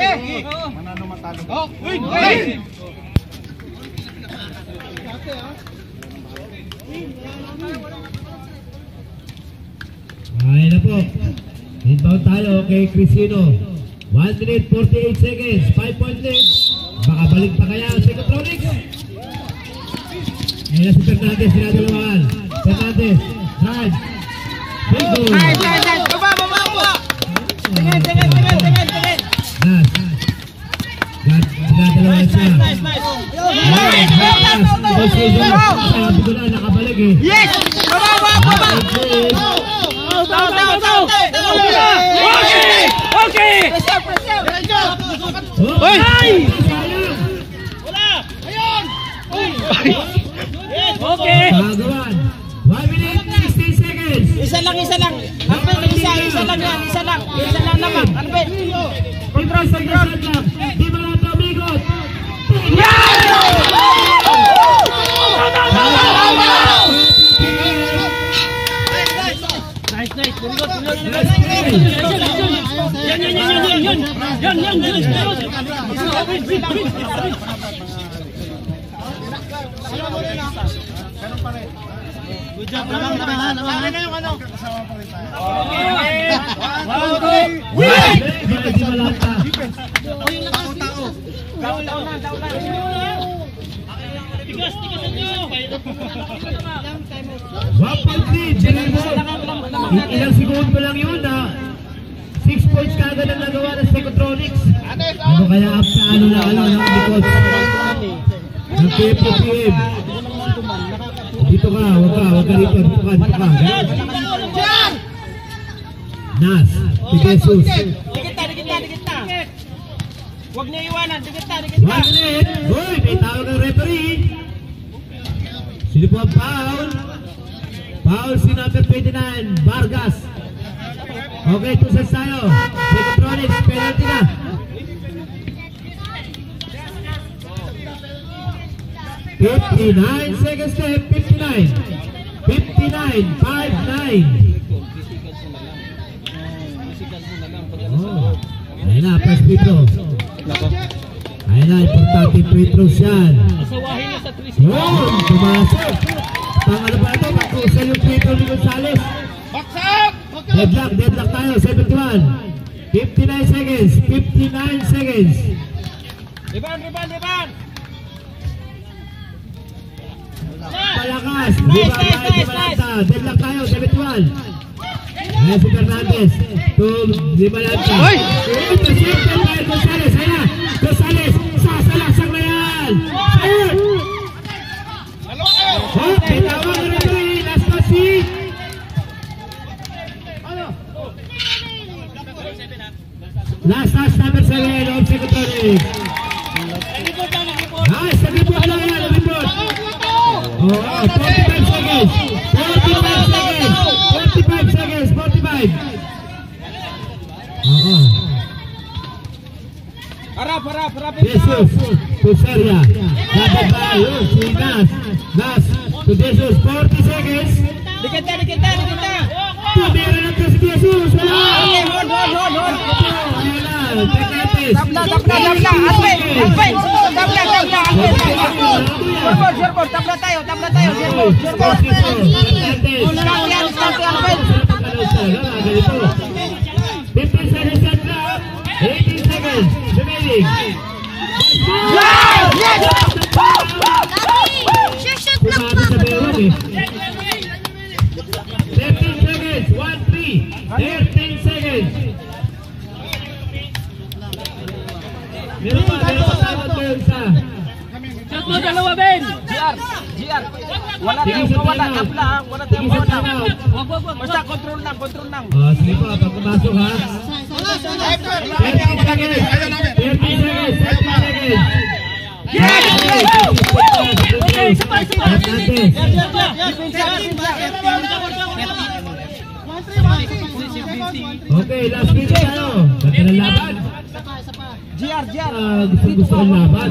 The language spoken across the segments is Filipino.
Manano matalo. Oh, win! Win! Ay na po. Inbound tayo kay Crisino. 1 minute 48 seconds. 5 point lead. Baka balik pa kaya ang Secotronics. Ayun na si Fernandez. Sinadalawahan. Fernandez. Drive. Nice, nice, nice! Baba, baba, baba! Tingin, tingin, tingin! Nice, nice, nice, na nakabalik eh. Yes! Baba, baba! Down, down, down! Okay! Okay! Pressure, pressure! Oh, Ay! sayang. Okay! Pagawan. 1 minute 16 seconds. Isa lang, isa lang. Isa, isa lang yan, isa lang. Isa lang naman. Arvin. Control sa Win! Defense! Defense! Tao-tao! Tao-tao! 1.3. General. I- Ilang segundo lang yun na 6 points kagad ang nagawa ng Secotronics. Ano kaya up sa ano na ano ng likod? Ng PPPM. Dito ka, wag ka, wag ka dito, dito ka, dito ka. Ganun. Nas, si Jesus. Huwag niyo iwanan, dikit na, dikit na. One. Uy, may tawag ng referee. Sino po ang foul? Foul si number 29, Vargas. Okay, two sets tayo. Megatronics, penalty na. Fifty-nine seconds left, fifty-nine. Fifty-nine, five, nine. Oh, ayun na, free throw. Ayun na, importante free throws yan. Asawahin niyo sa 3 Yun, pumasok. Pang ano ba ito? Pang-usal yung free throw ni Gonzales. Baksak! Deadlock, deadlock tayo, 71. 59 seconds, 59 seconds. Riban, riban, riban! Palakas, Nice, di ba nice, nice, lata? Deadlock tayo, 71. Messi Fernández. Tú di belakang. Intercepta Mael González. Allá. González. Sasa langsung Real. Oh, pelawang dari Nastasi. Nastasi number seven. Om Secretary. Nice. Ribut. Ribut. Oh, Jesus to Serbia. Thus, to Jesus 40 seconds. Diketar, diketar, diketar. To be Jesus. Okay, hold, hold, hold, hold. Tapla, tapla, tapla. Aspe, aspe. Tapla, tapla, aspe. Jerbo, jerbo. Tapla tayo, tapla tayo. Jerbo. Dalawa, Ben! GR! GR! Wala tayong timeout. tabla ha! Wala tayong sa mawala! timeout. Wag, wag, wag! Basta control lang, control lang! Oh, sige pa, pag pumasok ha. 30 seconds. 30 seconds. 30 seconds. Yes! Okay, sabay, sabay! Fernandez. Depensa, Okay, last minute tayo. Ganda ng laban. GR, GR! Gusto gusto ang laban.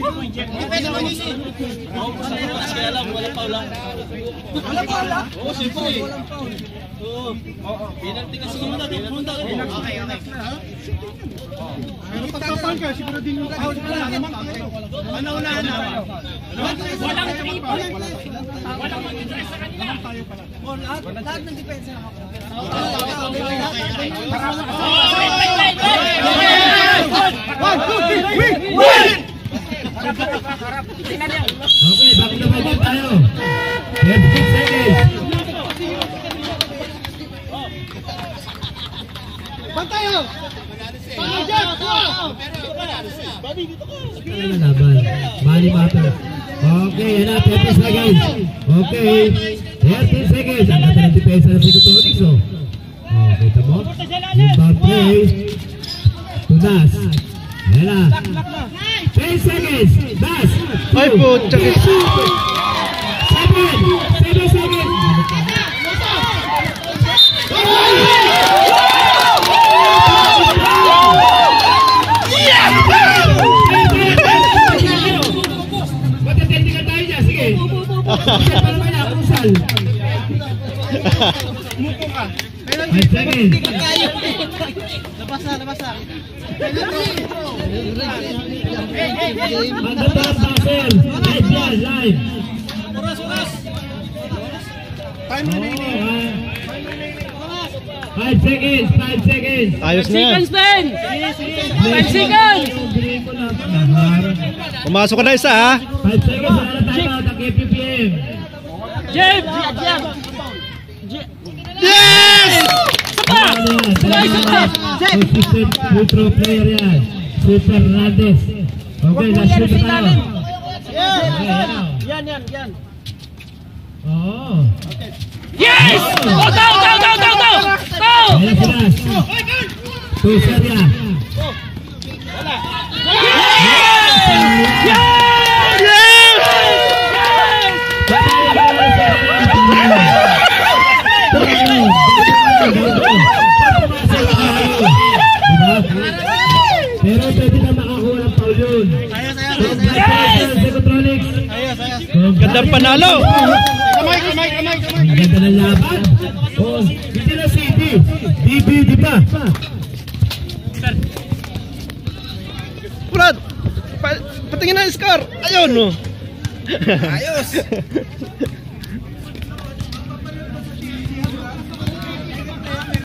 Oo, second running. GR, dikitan mo yan! Ayan na, Fernandez. Fernandez na shot. Yes! Okay, tama tayo. Time out Walang triple. Walang mag-interest sa kanila. Okay, back na Oke, bangun bapak ayo. Hebat saya guys. Bantai yo. Bali mata. Oke, enak pepes lah. Oke. There 10 seconds. Ang ganda ng depensa ng Picotonix Oke, Oh, kita mo. Tunas. Ayan. 10 seconds. Das. Ay po, tsaka Seven. Seven seconds. Magka-technical Five seconds. Maganda ang buzzer. Live yan, live. Oh, ah. Five seconds, five seconds. Ayos na yan. Seconds din! Five seconds! Pumasok ka na isa ha. Five seconds, na tayo out ang KPPM. Jeb! Yes! Sepak! Sepak, sepak! Putra player ya. Super Rades. Oke, Nasir pertama. Yan, yan, yan. Oh. Yes! Oh, tahu, tahu, tahu, tahu, tahu. Tahu. Pusat ya. Gandang panalo. Ang ganda ng laban. Oh, hindi na CD. DVD pa. Brad, pa patingin na yung score. Ayun no.